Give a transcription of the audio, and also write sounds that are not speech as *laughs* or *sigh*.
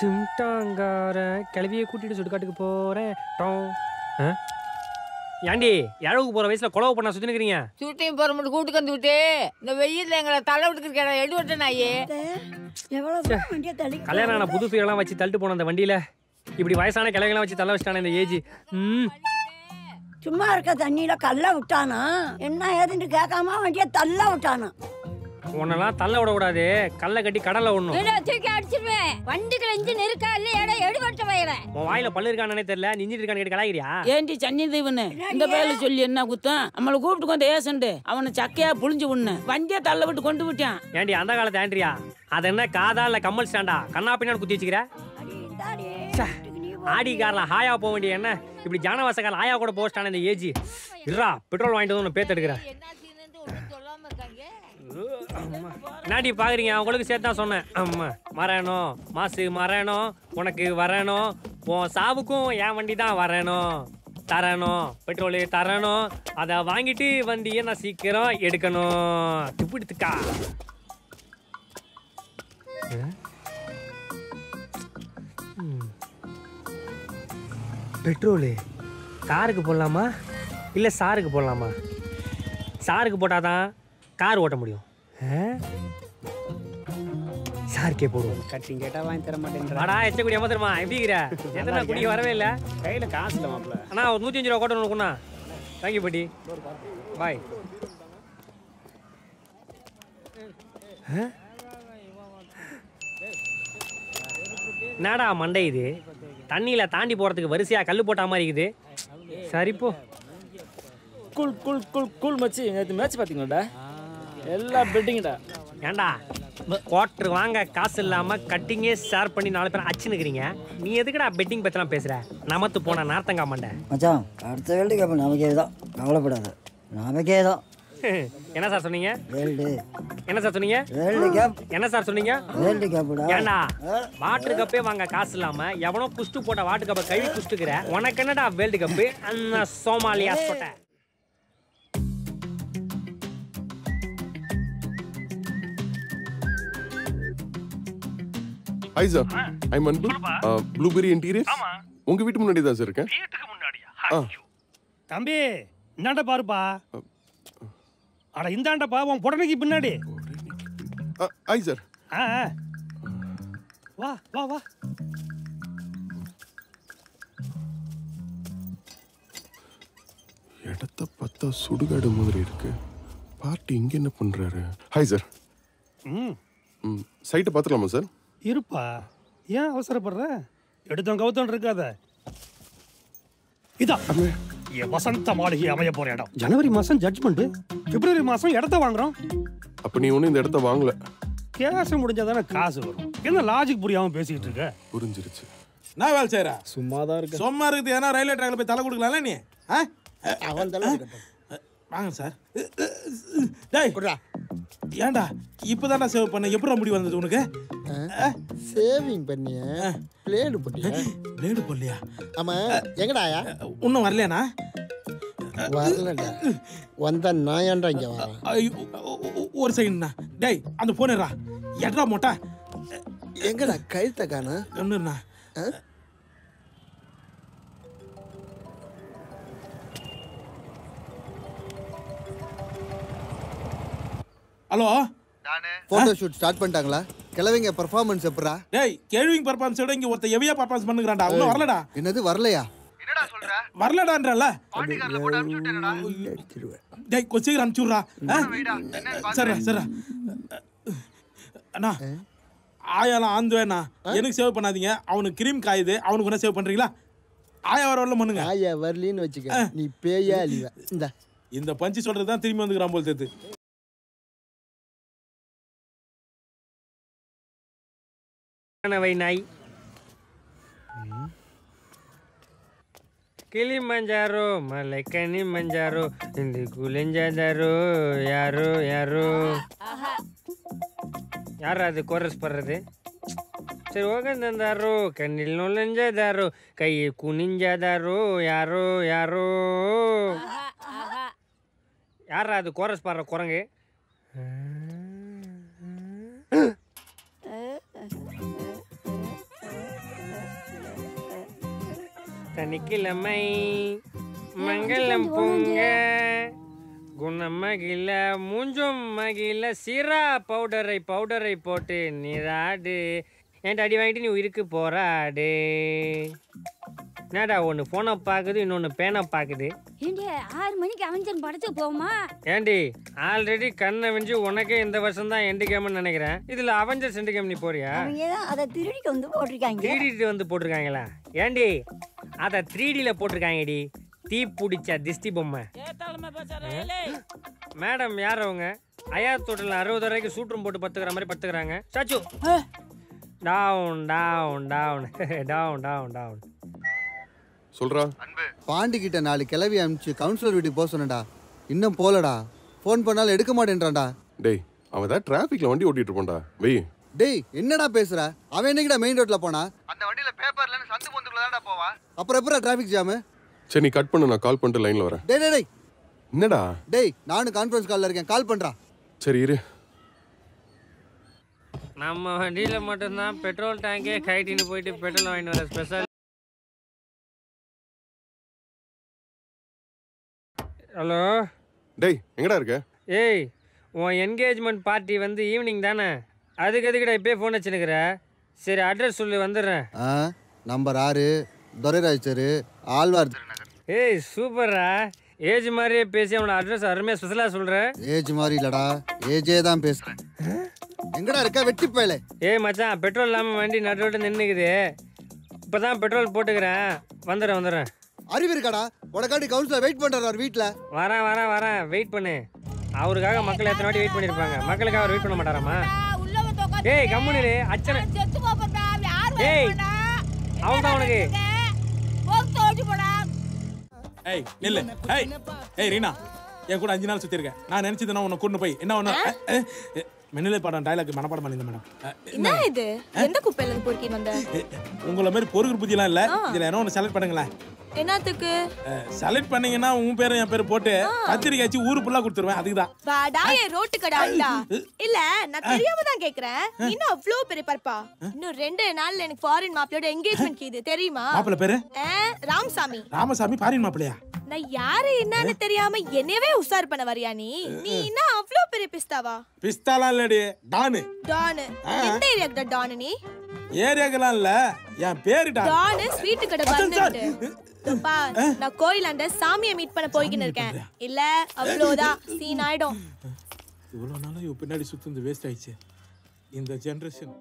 சிம்டாங்கார கிளவியை கூட்டிட்டு சுடுகாட்டுக்கு போறேன். டோம். ஆ? ஏண்டி இழவுக்கு போற வயசுல குழவு பண்ண சுத்தி நிக்கிறீங்க சுட்டியும் போற மட்டும் கூட்டுக்கு வந்து விட்டு இந்த வெயில்ல எங்களை தலை விட்டுக்கிற எடு விட்ட நாயே. எவ்வளவு வண்டியை தள்ளி கல்யாணம் ஆன புது ஃபீலாம் வச்சு தள்ளிட்டு போன அந்த வண்டியில. இப்படி வயசான கிழங்கெல்லாம் வச்சு தள்ள வச்சுட்டானே இந்த ஏஜ். ம். சும்மா இருக்க தண்ணியில கல்ல விட்டானா? என்ன ஏதுன்னு கேட்காம வண்டியை தள்ள விட்டானா? உன்னெல்லாம் தள்ள விடக்கூடாது. கல்லை கட்டி கடல்ல விடணும். என்ன தூக்கி அடிச்சிருவேன் வண்டிகள் இன்ஜின் இருக்கா இல்லையாடா எடுபட்ட வயிறேன் உன் வாயில பல்லு இருக்கானே தெரியல. நிஞ்சிட்டு இருக்கான்னு கேட்டு கலாய்க்கிறியா? ஏண்டி சன்னி தீவனு? இந்த பேர்ல சொல்லி என்ன குத்தம்? நம்மளை கூப்பிட்டு கொண்டு ஏசண்டு அவனை சக்கையா புளிஞ்சு உண்ணு வண்டியை தள்ள விட்டு கொண்டு விட்டான். ஏண்டி அந்த காலத்து ஆண்ட்ரியா? அது என்ன காதா இல்ல கம்மல் ஸ்டாண்டா? கண்ணா பின்னாடி குத்தி வச்சுக்கிற? அடி இந்தாடி, ச்சே. வீட்டுக்கு நீ போ. ஆடி கார்ல ஹாயா போக வேண்டிய என்ன? இப்படி ஜானவாசக்கார ஆயா கூட போஸ்டான இந்த ஏஜ்? இருடா பெட்ரோல் வாங்கிட்டு வந்து பேத்து எடுக்கிறேன். நாடி பாக்குறீங்க? அவங்களுக்கு சேர்த்து தான் சொன்னேன். ஆமா மரணம். மாசு மரணம். உனக்கு வரணும். உன் சாவுக்கும் என் வண்டி தான் வரணும். தரணும். பெட்ரோலு தரணும். அதை வாங்கிட்டு வண்டியை நான் சீக்கிரம் எடுக்கணும்? துப்பிடுத்துக்கா. பெட்ரோலு காருக்கு போடலாமா? இல்லை சாருக்கு போடலாமா? சாருக்கு போட்டாதான் கார் ஓட்ட முடியும்? சாருக்கே போடுவோம் கட்டிங் கேட்டா வாங்கி தர மாட்டேன்ற வாடா எச்ச குடி ஏமாத்திரமா எப்படி இருக்கிற? எத்தனை குடி வரவே இல்லை. கையில காசு இல்ல மாப்ள அண்ணா ஒரு நூற்றி அஞ்சு ரூபா கோட்டை உனக்குண்ணா தேங்க்யூ பாட்டி பாய் என்னடா மண்டை இது? தண்ணியில தாண்டி போறதுக்கு வரிசையா கல் போட்ட மாதிரி இருக்குது. சரி போ கூல் கூல் கூல் கூல் மச்சி. நேற்று மேட்ச் பார்த்தீங்களாடா எல்லா பெட்டிங்கடா ஏன்டா குவார்டர் வாங்க காசு இல்லாம கட்டிங்கே ஷேர் பண்ணி நாலு பேர் அச்சுனுக்குறீங்க நீ எதுக்குடா பெட்டிங் பத்திலாம் பேசுற? நமத்து போன நார்த்தங்கா மண்டை. மச்சான் அடுத்த வேர்ல்டு கப் நமக்கே தான் கவலைப்படாத. நமக்கே தான் *laughs* என்ன சார் சொன்னீங்க? வேர்ல்டு என்ன சார் சொன்னீங்க? வேர்ல்டு கப் என்ன சார் சொன்னீங்க? வேர்ல்டு கப்புடா ஏண்டா? வாட்டர் கப்பே வாங்க காசு இல்லாம எவனோ குஷ்டு போட்ட வாட்டர் கப்பை கழுவி குஷ்டுக்கிற? உனக்கு என்னடா வேர்ல்டு கப்பு அந்த சோமாலியா சொட்ட hi sir I'm Anbu blueberry interior உங்க வீட்டு முன்னாடி தான் சார் இருக்கேன். ஆ. தம்பி இந்தாண்ட பாருப்பா. அட இந்தாண்டப்பா உன் புடனைக்கு பின்னாடி. ஆ, ஹாய் சார் ஆ ஆ. வா வா வா. இடத்த பார்த்தா சுடுகாடு மாதிரி இருக்கு. பார்ட்டி இங்க என்ன பண்றாரு? ஹாய் சார் ம். ம் சைட்டை பார்த்துக்கலாமா சார் இருப்பா. ஏன் அவசரப்படுற? எடுத்தோம் கவுத்தம் இருக்காத. இதா. என் வசந்த மாளிகை அமைய போற இடம். ஜனவரி மாசம் ஜட்ஜ்மெண்ட் பிப்ரவரி மாசம் இடத்த வாங்குறோம். அப்ப நீ ஒன்றும் இந்த இடத்த வாங்கல. கேஸ் முடிஞ்சாதானே காசு வரும். என்ன லாஜிக் புரியாம பேசிக்கிட்டு இருக்க? புரிஞ்சிருச்சு. நான் வேலை செய்யற சும்மா தான் இருக்கு சும்மா இருக்குது. ஏன்னா ரயில்வே ட்ராக்ல போய் தலை கொடுக்கலாம்ல நீ? ஆ? அவன் தலை வாங்க சார். டேய். ஏன்டா? இப்பதான்டா சேவ் பண்ண. எப்படி முடி வந்தது உனக்கு? சேவிங் பண்ணிய பிளேடு பண்ணிய. பிளேடு போடலையா? ஆமா எங்கடாயா இன்னும் வரலையாண்ணா? வரலடா. வந்த நான் ஏன்டா இங்க வரேன்? ஒரு செகண்ட்ண்ணா டேய் அந்த போனேரா எட்ரா மோட்டா. எங்கடா கழுத்த காணா? ஒன்றுண்ணா ஹலோ? போட்டோ ஷூட் ஸ்டார்ட் பண்ணிட்டாங்களா? கிழவிங்க பெர்ஃபார்மன்ஸ் எப்படா? டேய் கேள்விங் பர்ஃபார்மன்ஸ் விட இங்க ஒருத்த எவியா பர்ஃபார்மன்ஸ் பண்ணுகிறான்டா. இன்னும் வரலடா. என்னது வரலையா? வரலடான்றல அடிச்சிருவேன். டேய் கொஞ்சம் சீக்கிரம் அனுப்பிச்சுட்றா சரிடா சரிடா. அண்ணா ஆயாலாம் ஆந்துவேண்ணா. எனக்கு சேவ் பண்ணாதீங்க. அவனுக்கு கிரீம் காயுது. அவனுக்கு என்ன சேவ் பண்றீங்களா? ஆயா வர வரல பண்ணுங்க. ஆயா வரலின்னு வச்சுக்க. நீ பேயா அழிவ இந்த. இந்த பஞ்சு சொல்றது தான் திரும்பி வந்துக்கிறான் போல் தெரியுது. வை நாய். கிளி மஞ்சாரோ மலை கனி மஞ்சாரோ இந்த குளிஞ்சாதாரோ யாரோ யாரோ. யாரா அது கோரஸ் படுறது? சரி ஓகே தந்தாரோ கண்ணில் நுழைஞ்சதாரோ கையை குனிஞ்சாதாரோ யாரோ யாரோ. யாரா அது கோரஸ் பாடுற குரங்கு? சனிக்கிழமை மங்களம் பொங்க. குணம் மகிழ மூஞ்சும் மகிழ சிரா பவுடரை பவுடரை போட்டு நீராடு. என்கிட்ட அடி வாங்கிட்டு நீ உயிருக்கு போராடு என்னடா ஒன்று ஃபோனை பார்க்குது இன்னொன்று பேனை பார்க்குது ஏண்டி ஆறு மணிக்கு அவஞ்சன் படத்துக்கு போவோமா ஏண்டி ஆல்ரெடி கண்ணை வெஞ்சு உனக்கே இந்த வருஷம் தான் எண்டு கேம்னு நினைக்கிறேன். இதுல அவஞ்சர் செண்டு கேம் நீ போறியா? அதை திருடிட்டு வந்து போட்டிருக்காங்க. த்ரீ டி வந்து போட்டிருக்காங்களா? ஏண்டி அதை த்ரீ டியில் போட்டிருக்காங்கடி. தீ பிடிச்ச திஷ்டி பொம்மை. மேடம் யார் அவங்க? ஐயா தோட்டத்தில் அறுபது ரூபாய்க்கு சூட்டும் போட்டு பத்துக்கிற மாதிரி பத்துக்கிறாங்க. சாச்சு. Down down down down down down சொல்றா. பாண்டி கிட்ட நாலு கிளவி அனுப்பிச்சு கவுன்சிலர் வீட்டுக்கு போக சொன்னடா இன்னும் போலடா. ஃபோன் பண்ணாலும் எடுக்க மாட்டேன்றான்டா. டேய் அவன் தான் டிராஃபிக்ல வண்டி ஓட்டிட்டு இருப்பான்டா. வெய் டேய் என்னடா பேசுற? அவன் என்னைக்கிடா மெயின் ரோட்ல போனா? அந்த வண்டியில பேப்பர்ல சந்து பொந்துக்குள்ள தான்டா போவா. அப்புறம் எப்பறம் டிராஃபிக் ஜாமு சரி நீ கட் பண்ணு நான் கால் பண்ணிட்டு லைன்ல வரேன். டேய் டேய் டேய். என்னடா? டேய் நானும் கான்ஃபரன்ஸ் கால்ல இருக்கேன். கால் பண்றா. சரி இரு. நம்ம வண்டியில் மட்டும்தான் பெட்ரோல் டேங்கே கைட்டின்னு போயிட்டு பெட்ரோல் வாங்கிட்டு வர ஸ்பெஷல் ஹலோ டேய் எங்கடா இருக்க? ஏய் உன் என்கேஜ்மெண்ட் பார்ட்டி வந்து ஈவினிங் தானே? அதுக்கு எதுக்குடா இப்பயே ஃபோன் வச்சுனுக்குற சரி அட்ரஸ் சொல்லி வந்துடுறேன். ஆ நம்பர் ஆறு துரைராஜ் தெரு ஆழ்வார் ஏய் சூப்பரா ஏஜ் மாதிரியே பேசி அவனோட அட்ரஸ் அருமையாக ஸ்பெஷலாக சொல்கிறேன் ஏஜ் மாதிரி இல்லடா. ஏஜே தான் பேசுறேன். எங்கடா இருக்க வெட்டி பயலே? ஏய் மச்சான் பெட்ரோல் இல்லாமல் வண்டி நடுரோட்டு நின்றுக்குது இப்போ தான் பெட்ரோல் போட்டுக்கிறேன். வந்துடுறேன் வந்துடுறேன். அறிவு இருக்காடா? உனக்காண்டி கவுன்சிலர் வெயிட் பண்றாரு வீட்ல. வரேன் வரேன் வரேன். வெயிட் பண்ணு. அவருக்காக மக்கள் எத்தனை வாட்டி வெயிட் பண்ணியிருப்பாங்க மக்களுக்காக அவர் வெயிட் பண்ண மாட்டாராமா? ஏய் கம்முனு அச்சனை. ஏய் அவன் தான் உனக்கு. போக்கு ஓடி போடா ஏய் நில்லு. ஏய் ஏய் ரீனா. என் கூட அஞ்சு நாள் சுத்திருக்கேன் நான் நினைச்சதுன்னா உன்னை கொண்டு போய். என்ன ஒன்று மின்னலே படம் டைலாக் மனப்பாடம் பண்ணியிருந்தேன் மேடம். என்ன இது? எந்த குப்பையில இருந்து பொறுக்கி வந்த? உங்களை மாதிரி பொறுக்கிற புத்தியெல்லாம் இல்லை. இதில் என்ன ஒன்று செலக்ட் பண்ணுங்களேன். என்னத்துக்கு? செலக்ட் பண்ணீங்கன்னா உன் பேரும் என் பேர் போட்டு பத்திரிக்கை வச்சு ஊரு ஃபுல்லாக கொடுத்துருவேன். அதுக்கு தான் வாடா என் ரோட்டு கடை அண்டா இல்ல நான் தெரியாம தான் கேக்குறேன். இன்னும் அவ்வளவு பெரிய பருப்பா. இன்னும் ரெண்டு நாள்ல எனக்கு ஃபாரின் மாப்பிளையோட என்கேஜ்மெண்ட் இது தெரியுமா? மாப்பிள்ளை பேரு? ராமசாமி. ராமசாமி பாரின் மாப்பிள்ளையா? நான் யாரு என்னன்னு தெரியாம என்னையவே உசார் பண்ண வரியா நீ? நீ என்ன அவ்வளவு பெரிய பிஸ்தாவா? பிஸ்தாலாம் இல்லடி டானு. டானு? எந்த ஏரியாக்கு டானு நீ? ஏரியாக்கெல்லாம் இல்ல என் பேரு டான். ஸ்வீட்டு கடை வந்துட்டு. இதோப்பா, நான் கோயிலாண்ட சாமியை மீட் பண்ண போய்கின்னு இருக்கேன். இல்ல அவ்வளவுதான் சீன் ஆயிடும். இவ்வளோ இவ பின்னாடி சுத்துந்து வேஸ்ட் ஆயிடுச்சு. இந்த ஜென்ரேஷன்